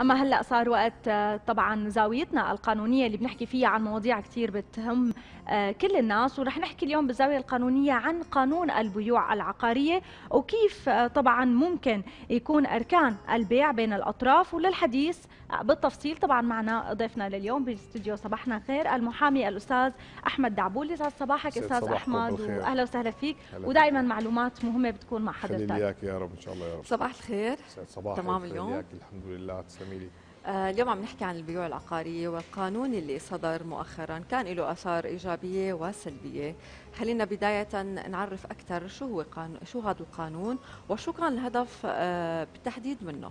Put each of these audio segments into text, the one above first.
أما هلأ صار وقت آه، طبعا زاويتنا القانونية اللي بنحكي فيها عن مواضيع كثير بتهم كل الناس ورح نحكي اليوم بالزاوية القانونية عن قانون البيوع العقارية وكيف آه، طبعا ممكن يكون أركان البيع بين الأطراف. وللحديث بالتفصيل طبعا معنا ضيفنا لليوم بالاستوديو صباحنا خير. المحامي الأستاذ أحمد دعبول. يسعد صباحك أستاذ أحمد واهلا وسهلا فيك. ودائما معلومات مهمة بتكون مع حضرتك. خلي يا رب إن شاء الله يا رب. صباح الخير. صباح تمام اليوم. الحمد لله. تسلمي لي. آه اليوم عم نحكي عن البيوع العقارية والقانون اللي صدر مؤخرا. كان له آثار إيجابية وسلبية. خلينا بداية نعرف أكثر شو هو قانون شو هذا القانون وشو كان الهدف آه بالتحديد منه.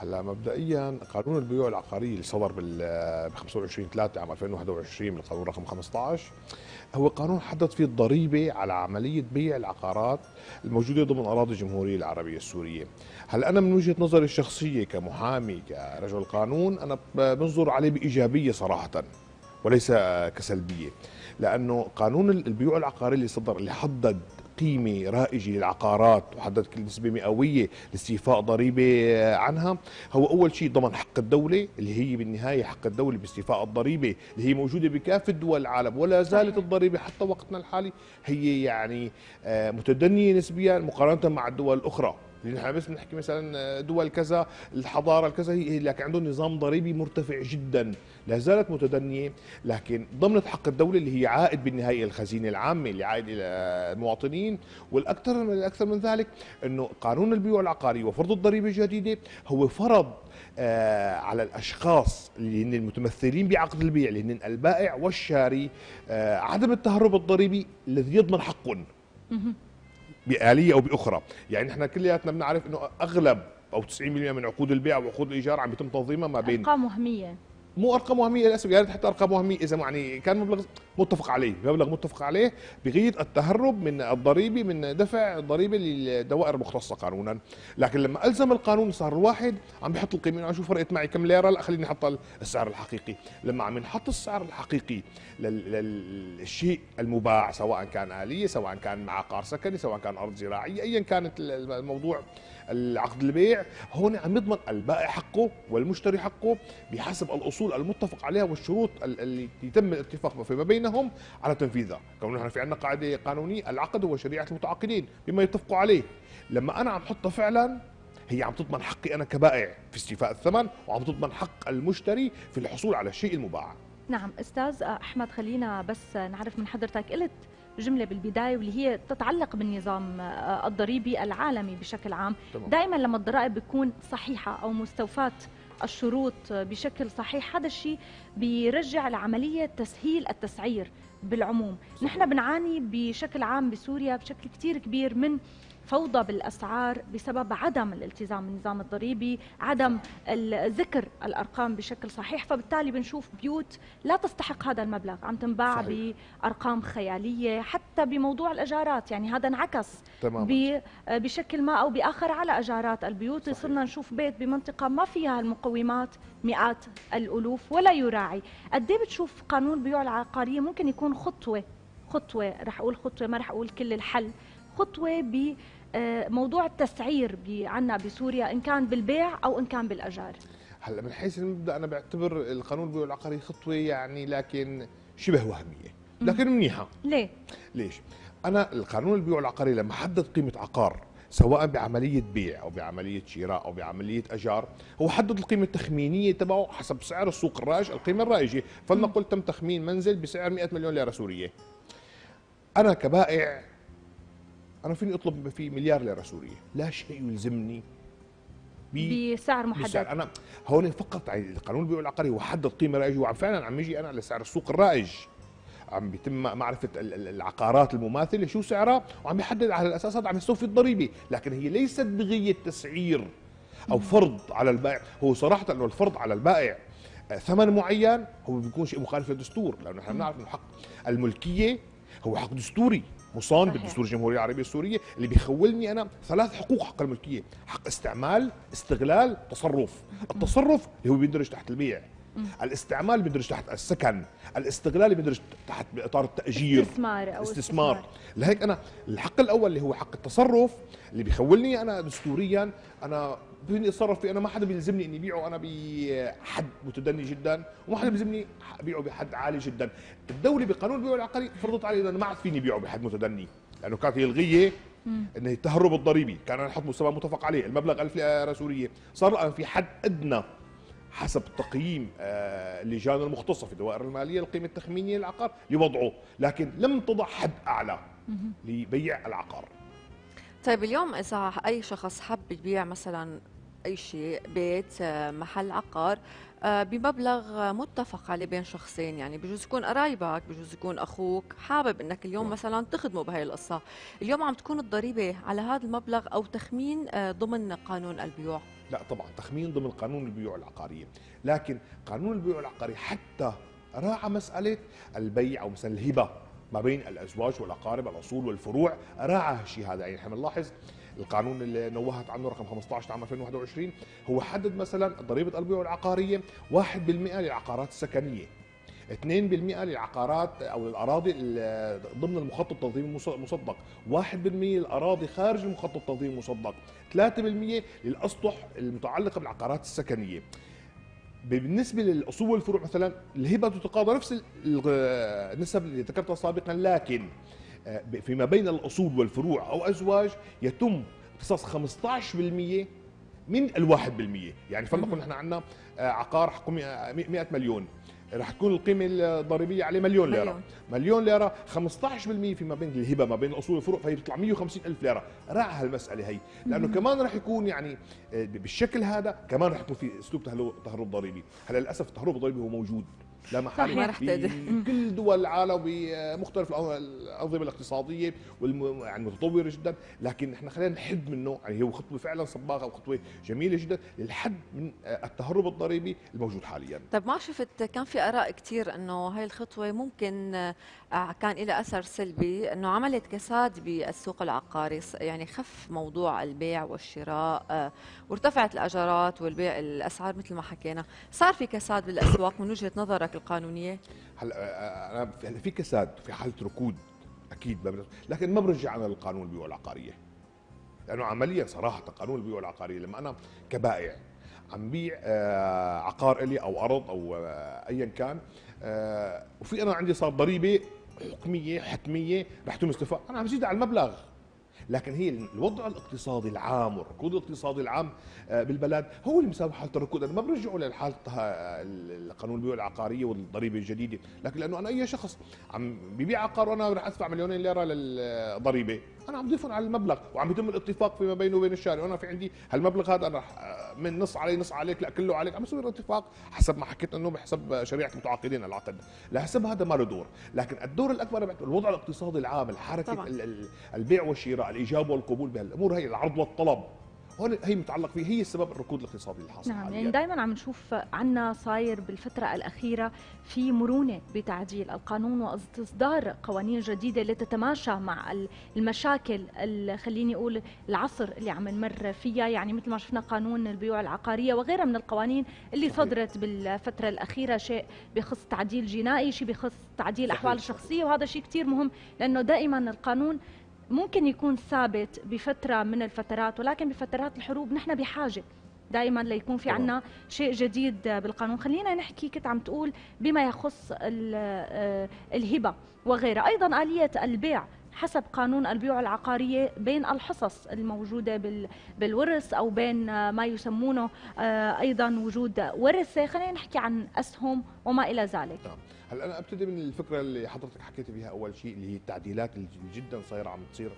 هلا مبدئيا قانون البيوع العقاريه اللي صدر بال 25 3 عام 2021 بالقانون رقم 15 هو قانون حدد فيه الضريبة على عملية بيع العقارات الموجودة ضمن أراضي الجمهورية العربية السورية. هلا أنا من وجهة نظري الشخصية كمحامي كرجل قانون أنا بنظر عليه بإيجابية صراحة وليس كسلبية لأنه قانون البيوع العقاريه اللي صدر اللي حدد قيمة رائجة للعقارات وحدد كل نسبة مئوية لاستيفاء ضريبة عنها. هو أول شيء ضمن حق الدولة اللي هي بالنهاية حق الدولة باستيفاء الضريبة اللي هي موجودة بكافة دول العالم ولا زالت الضريبة حتى وقتنا الحالي هي يعني آه، متدنية نسبيا مقارنة مع الدول الأخرى. إحنا بس بنحكي مثلا دول كذا الحضارة الكذا هي لكن عندهم نظام ضريبي مرتفع جدا. لا زالت متدنية لكن ضمن حق الدولة اللي هي عائد بالنهاية الخزينة العامة اللي عائد إلى المواطنين. والأكثر من الأكثر من ذلك إنه قانون البيوع العقاري وفرض الضريبة الجديدة هو فرض آه على الأشخاص اللي هن المتمثلين بعقد البيع اللي هن البائع والشاري آه عدم التهرب الضريبي الذي يضمن حقهم. بآلية أو بأخرى. يعني إحنا كلياتنا بنعرف إنه أغلب أو 90% من عقود البيع وعقود الإيجار عم يتم تنظيمها ما بين أرقام وهمية. مو أرقام وهمية للأسف يا ريت حتى أرقام وهمية. إذا يعني كان مبلغ متفق عليه مبلغ متفق عليه بغيه التهرب من الضريبة من دفع الضريبة للدوائر المختصة قانونا. لكن لما ألزم القانون صار الواحد عم بيحط القيمة أنا أشوف فرقت معي؟ كم ليرة؟ لا خليني أحط السعر الحقيقي. لما عم نحط السعر الحقيقي للشيء المباع سواء كان آلية سواء كان عقار سكني سواء كان أرض زراعية ايا كانت الموضوع العقد البيع هون عم يضمن البائع حقه والمشتري حقه بحسب الأصول المتفق عليها والشروط اللي يتم الاتفاق فيما بينهم على تنفيذها. كون نحن في عندنا قاعدة قانونية العقد هو شريعة المتعاقدين بما يتفقوا عليه. لما أنا عم حطها فعلا هي عم تضمن حقي أنا كبائع في استيفاء الثمن وعم تضمن حق المشتري في الحصول على الشيء المباع. نعم أستاذ أحمد خلينا بس نعرف من حضرتك قلت جملة بالبداية واللي هي تتعلق بالنظام الضريبي العالمي بشكل عام. دائما لما الضرائب بتكون صحيحة أو مستوفاة الشروط بشكل صحيح هذا الشيء بيرجع لعملية تسهيل التسعير بالعموم صحيح. نحن بنعاني بشكل عام بسوريا بشكل كثير كبير من فوضى بالأسعار بسبب عدم الالتزام بالنظام الضريبي، عدم ذكر الأرقام بشكل صحيح، فبالتالي بنشوف بيوت لا تستحق هذا المبلغ. عم تنباع صحيح. بأرقام خيالية، حتى بموضوع الأجارات، يعني هذا انعكس تماما. بشكل ما أو بآخر على أجارات البيوت، صرنا نشوف بيت بمنطقة ما فيها المقومات مئات الألوف ولا يراعي، قد إيه بتشوف قانون البيوع العقارية ممكن يكون خطوة خطوة رح أقول خطوة ما رح أقول كل الحل. خطوة ب موضوع التسعير عنا بسوريا إن كان بالبيع أو إن كان بالأجار. هلا من حيث المبدأ أنا بعتبر القانون البيع العقاري خطوة يعني لكن شبه وهمية لكن منيحة. ليه؟ ليش؟ أنا القانون البيع العقاري لما حدد قيمة عقار سواء بعملية بيع أو بعملية شراء أو بعملية أجار هو حدد القيمة التخمينية تبعه حسب سعر السوق الرائج القيمة الرائجة. فلنقل تم تخمين منزل بسعر 100 مليون ليرة سورية. أنا كبائع أنا فيني أطلب فيه مليار ليرة سورية. لا شيء يلزمني بسعر محدد. بسعر. أنا هون فقط القانون البيع العقاري هو حدد قيمه رائجه وعم فعلا عم يجي أنا على سعر السوق الرائج. عم بيتم معرفة العقارات المماثلة شو سعرها؟ وعم يحدد على الأساس هذا عم يستوفي الضريبة. لكن هي ليست بغية تسعير أو فرض على البائع. هو صراحة إنه الفرض على البائع آه، ثمن معين هو بيكون شيء مخالف للدستور. لأنه نحن بنعرف إنه حق الملكية هو حق دستوري. مصان بالدستور الجمهورية العربية السورية اللي بيخولني أنا ثلاث حقوق حق الملكية حق استعمال استغلال تصرف. التصرف اللي هو بيندرج تحت البيع. الاستعمال بيدرج تحت السكن الاستغلال بيدرج تحت بإطار التأجير استثمار أو استثمار, استثمار. لهيك أنا الحق الأول اللي هو حق التصرف اللي بيخولني أنا دستوريا أنا فيني اتصرف فيه أنا ما حدا بيلزمني إني ابيعه أنا بحد متدني جدا وما حدا بيلزمني ابيعه بحد عالي جدا. الدولة بقانون البيع العقاري فرضت علي إنه ما عاد فيني ابيعه بحد متدني لأنه كانت هي الغية إنه التهرب الضريبي. كان نحط مستوى متفق عليه المبلغ 1000 ليره سوريه صار الآن في حد أدنى حسب تقييم آه، اللجان المختصة في الدوائر المالية القيمة التخمينية للعقار لوضعه لكن لم تضع حد أعلى لبيع العقار. طيب اليوم إذا أي شخص حب يبيع مثلا أي شيء بيت آه، محل عقار آه، بمبلغ متفق عليه بين شخصين. يعني بجوز يكون قرايبك بجوز يكون أخوك حابب إنك اليوم نعم. مثلا تخدمه بهي القصة. اليوم عم تكون الضريبة على هذا المبلغ أو تخمين آه، ضمن قانون البيوع. لا طبعا تخمين ضمن قانون البيوع العقارية. لكن قانون البيوع العقاري حتى راعى مسألة البيع أو مثلا الهبة ما بين الأزواج والأقارب الأصول والفروع راعى الشيء هذا. يعني إحنا بنلاحظ القانون اللي نوهت عنه رقم 15 عام 2021 هو حدد مثلا ضريبة البيوع العقارية 1% للعقارات السكنية. 2% للعقارات أو الاراضي ضمن المخطط التنظيمي المصدق. 1% للأراضي خارج المخطط التنظيمي المصدق. 3% للأسطح المتعلقة بالعقارات السكنية. بالنسبة للأصول والفروع مثلا الهبة تتقاضى نفس النسب اللي ذكرتها سابقا لكن آه، فيما بين الأصول والفروع أو أزواج يتم اختصاص 15% من الواحد بالمية يعني فلنقل نحن عندنا آه، عقار حقه 100 مليون. رح تكون القيمة الضريبية عليه مليون ليرة. مليون, مليون ليرة 15% فيما بين الهبه ما بين الاصول والفروع فهي بتطلع 150 ألف ليرة. راعى هالمسألة هي. لأنه كمان رح يكون يعني آه، بالشكل هذا كمان رح يكون في أسلوب تهرب ضريبي. هلأ للأسف التهرب الضريبي هو موجود. لا ما رح بكل دول العالم بمختلف الأنظمة الاقتصادية والم... يعني جدا. لكن إحنا خلينا نحد منه يعني هو خطوة فعلا صباغة وخطوة جميلة جدا للحد من التهرب الضريبي الموجود حاليا. طيب ما شفت كان في آراء كثير إنه هاي الخطوة ممكن آه، كان لها أثر سلبي إنه عملت كساد بالسوق العقاري يعني خف موضوع البيع والشراء آه، وارتفعت الأجارات والبيع الأسعار مثل ما حكينا. صار في كساد بالأسواق من وجهة نظرك القانونية؟ هلا آه، آه، أنا في كساد في حالة ركود أكيد لكن ما برجع أنا للقانون البيوع العقاريه لأنه عمليا صراحة قانون البيوع العقاريه لما أنا كبائع عم بيع آه، عقار إلي أو أرض أو ايا كان وفي أنا عندي صار ضريبة حكمية حتمية رح استيفاء أنا عم زيد على المبلغ لكن هي الوضع الاقتصادي العام والركود الاقتصادي العام آه، بالبلد هو اللي مسبب حالة الركود. أنا ما برجعه لحاله القانون البيوع العقاريه والضريبة الجديدة لكن لأنه أنا أي شخص عم ببيع عقار وأنا رح أدفع مليونين ليرة للضريبة أنا عم ضيفهم على المبلغ وعم يتم الاتفاق فيما بينه وبين الشاري وأنا في عندي هالمبلغ هذا أنا من نص علي نص عليك لا كله عليك. عم يصير اتفاق حسب ما حكيت إنه بحسب شريعة المتعاقدين العقد لحسب هذا ما له دور. لكن الدور الأكبر الوضع الاقتصادي العام الحركة طبعا. البيع والشراء الإيجاب والقبول بهالأمور هي العرض والطلب. هون هي متعلق فيه هي السبب الركود الاقتصادي اللي حاصل نعم يعني دائما عم نشوف عنا صاير بالفترة الأخيرة في مرونة بتعديل القانون واستصدار قوانين جديدة لتتماشى مع المشاكل خليني أقول العصر اللي عم نمر فيها. يعني مثل ما شفنا قانون البيوع العقارية وغيرها من القوانين اللي صحيح. صدرت بالفترة الأخيرة شيء بخص تعديل جنائي شيء بخص تعديل الأحوال الشخصية وهذا شيء كثير مهم لأنه دائما القانون ممكن يكون ثابت بفترة من الفترات ولكن بفترات الحروب نحن بحاجة دائما ليكون في عنا شيء جديد بالقانون. خلينا نحكي كنت عم تقول بما يخص آه، الهبة وغيرها. أيضا آلية البيع. حسب قانون البيوع العقارية بين الحصص الموجودة بالورث أو بين ما يسمونه آه، أيضا وجود ورثة. خلينا نحكي عن أسهم وما إلى ذلك. نعم. هلا أنا أبتدي من الفكرة اللي حضرتك حكيتي فيها أول شيء اللي هي التعديلات اللي جدا صايرة عم تصير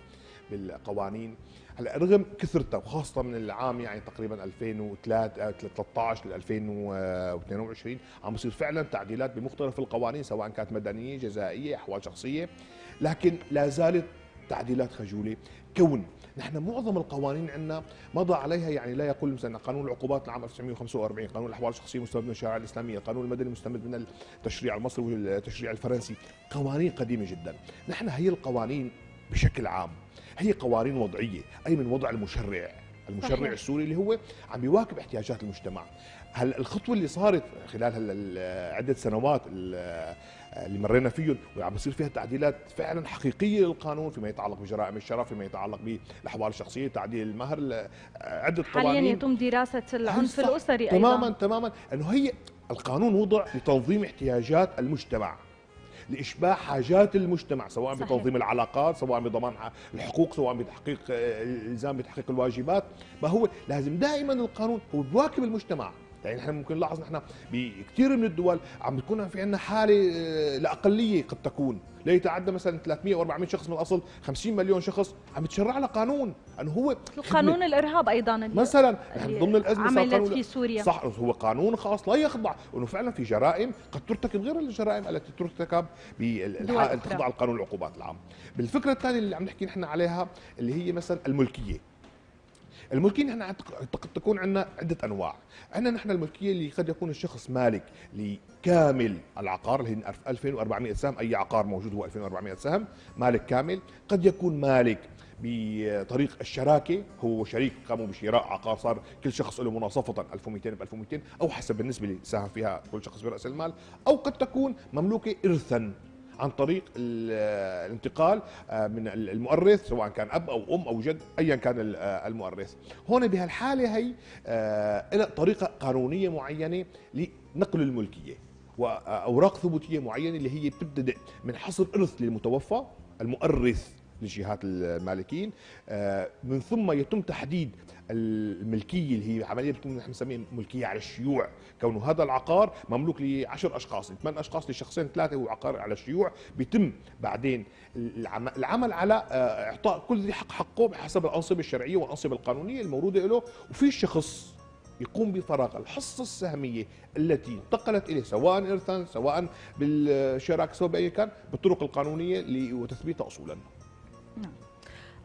بالقوانين. هلا رغم كثرتها وخاصة من العام يعني تقريبا 2013 ل 2022 عم بصير فعلا تعديلات بمختلف القوانين سواء كانت مدنية جزائية أحوال شخصية. لكن لا زالت تعديلات خجولة. كون نحن معظم القوانين عندنا مضى عليها يعني لا يقول مثلا قانون العقوبات العام 1945 قانون الأحوال الشخصية مستمد من الشريعه الإسلامية القانون المدني مستمد من التشريع المصري والتشريع الفرنسي. قوانين قديمة جدا. نحن هي القوانين بشكل عام. هي قوانين وضعية أي من وضع المشرع المشرع. السوري اللي هو عم بيواكب احتياجات المجتمع. هلا الخطوة اللي صارت خلال هلا عدة سنوات اللي مرينا فيهم وعم بصير فيها تعديلات فعلا حقيقية للقانون فيما يتعلق بجرائم الشرف فيما يتعلق بالأحوال الشخصية تعديل المهر عدة قوانين. حاليا يتم دراسة العنف الأسري أيضا. تماما تماما. إنه هي القانون وضع لتنظيم احتياجات المجتمع لإشباع حاجات المجتمع سواء صحيح. بتنظيم العلاقات سواء بضمان الحقوق سواء بتحقيق الالزام بتحقيق الواجبات. ما هو لازم دائما القانون هو بواكب المجتمع. يعني نحن ممكن نلاحظ نحن بكثير من الدول عم بتكون في عندنا حالة آه، لاقليه قد تكون. لا يتعدى مثلا 300 أو 400 شخص من الأصل 50 مليون شخص عم يتشرع له قانون. إنه هو قانون الإرهاب أيضا مثلا نحن ضمن الأزمة عملت في سوريا. صح هو قانون خاص لا يخضع إنه فعلا في جرائم قد ترتكب غير الجرائم التي ترتكب تخضع القانون العقوبات العام. بالفكرة الثانية اللي عم نحكي نحن عليها اللي هي مثلا الملكية. الملكيه نحن تكون عندنا عدة أنواع. عندنا نحن الملكية اللي قد يكون الشخص مالك لكامل العقار اللي هي 2400 سهم أي عقار موجود هو 2400 سهم مالك كامل. قد يكون مالك بطريق الشراكة هو شريك قاموا بشراء عقار صار كل شخص له مناصفة 1200 ب 1200 أو حسب بالنسبة ساهم فيها كل شخص برأس المال. أو قد تكون مملوكة ارثا. عن طريق الانتقال آه، من المؤرث سواء كان أب أو أم أو جد ايا كان آه، المؤرث هون بهالحالة هي آه، لها طريقة قانونية معينة لنقل الملكية وأوراق ثبوتية معينة اللي هي بتبتدئ من حصر ارث للمتوفى المؤرث لجهات المالكين. آه، من ثم يتم تحديد الملكية اللي هي عملية نحن بنسميها ملكية على الشيوع. كونه هذا العقار مملوك لعشر أشخاص. ثمان أشخاص لشخصين ثلاثة هو عقار على الشيوع. بيتم بعدين العمل على آه، إعطاء كل ذي حق حقه بحسب الأنصبة الشرعية والأنصبة القانونية الموروده له. وفي شخص يقوم بفراغ الحصة السهمية التي انتقلت إليه سواء إرثا سواء بالشراكة سواء بأي كان بالطرق القانونية وتثبيت أصولا.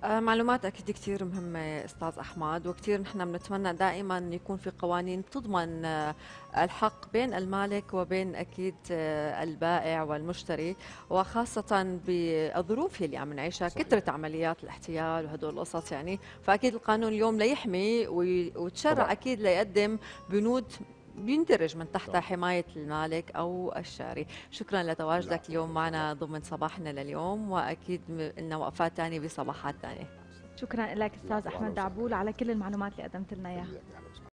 معلومات أكيد كثير مهمة أستاذ أحمد وكثير نحن بنتمنى دائما يكون في قوانين تضمن آه، الحق بين المالك وبين أكيد آه، البائع والمشتري وخاصة بالظروف اللي عم نعيشها كثره عمليات الاحتيال وهدول القصص يعني. فأكيد القانون اليوم ليحمي وتشرع أكيد ليقدم بنود بيندرج من تحت حماية المالك أو الشاري. شكرا لتواجدك اليوم معنا ضمن صباحنا لليوم وأكيد لنا وقفات ثانية بصباحات ثانية. شكرا لك أستاذ أحمد دعبول على كل المعلومات اللي قدمت لنا إياها.